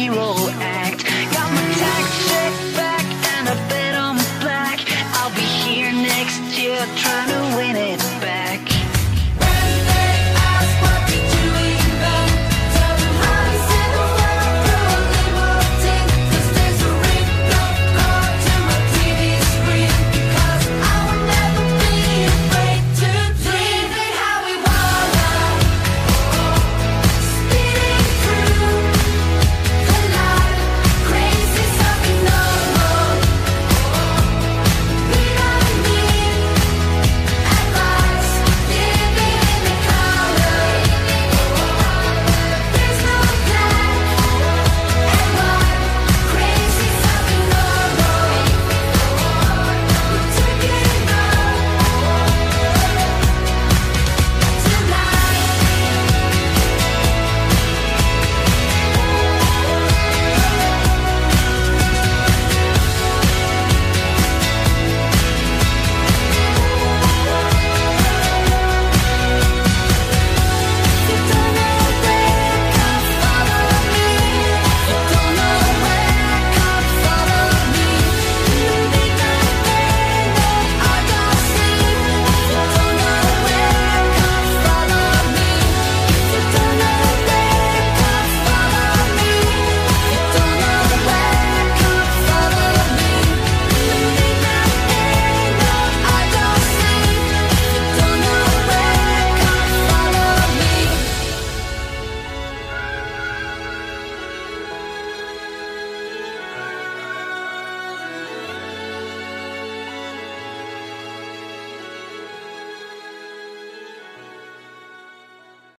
hero act. Got my tax check back and a bet on my black. I'll be here next year trying to win it.